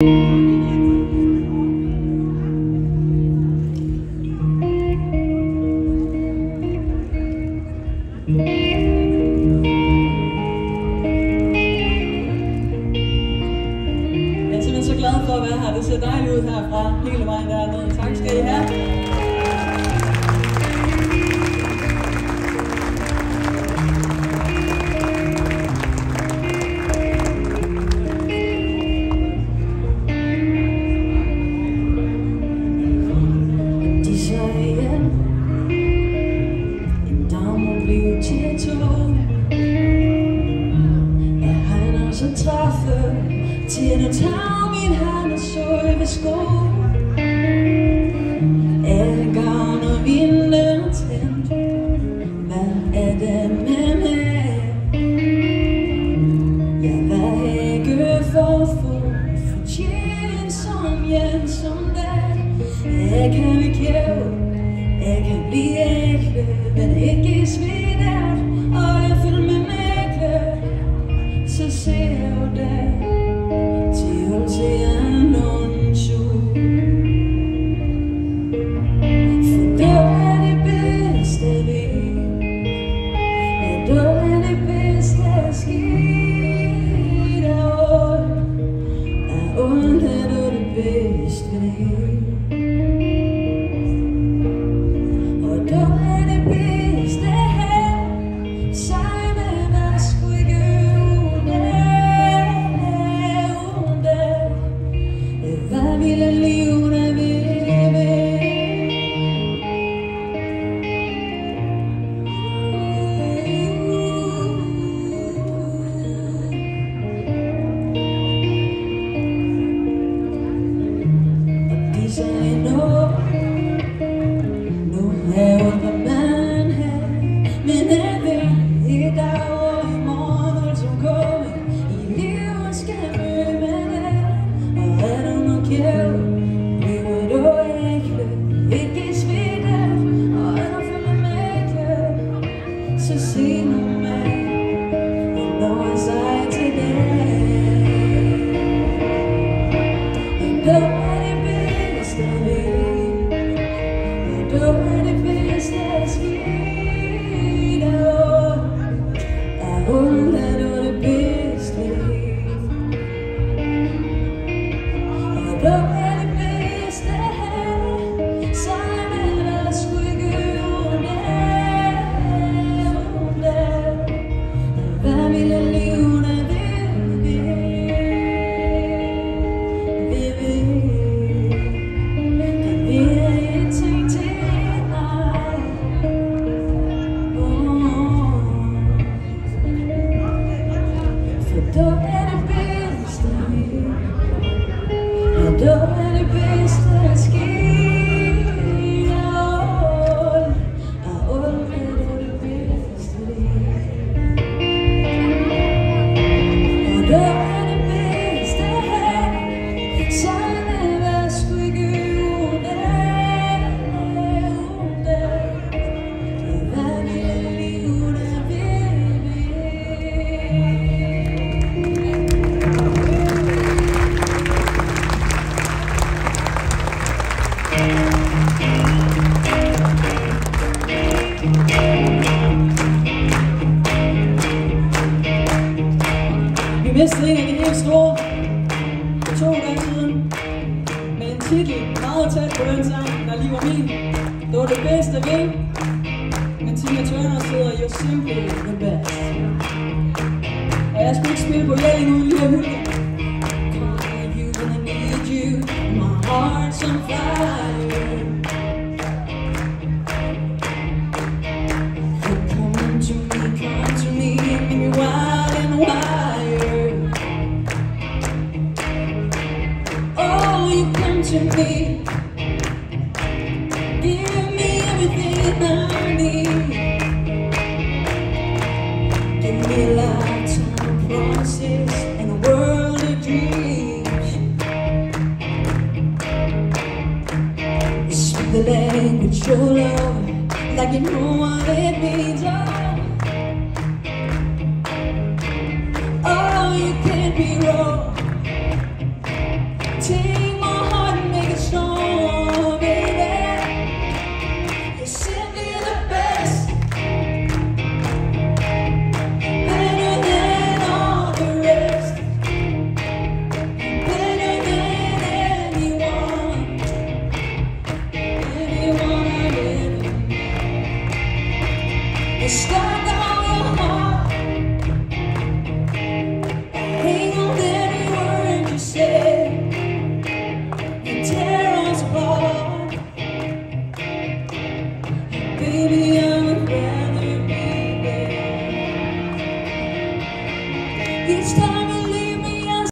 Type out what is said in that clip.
Jeg er simpelthen så glad for at være her. Det ser dejligt ud herfra hele vejen dernede. Tak skal I have. 지는 장인 하나 service go er det med mig? Jeg var ikke for fuld for som Jens som dag Jeg kan 있는 mistede en af de helt store for to gange siden med en titel meget tæt på den sang, der lige var min. Det var det bedste ved, men Tina Turner sidder jo simpelthen the best. Og jeg skulle ikke spille på jer endnu lige om hunden. Call you when I need you, my heart's on fire. to me. Give me everything I need. Give me a lifetime of and a world of dreams. You speak the language of love, like you know what it means. Oh, oh you can't be wrong. Take It's got all your heart.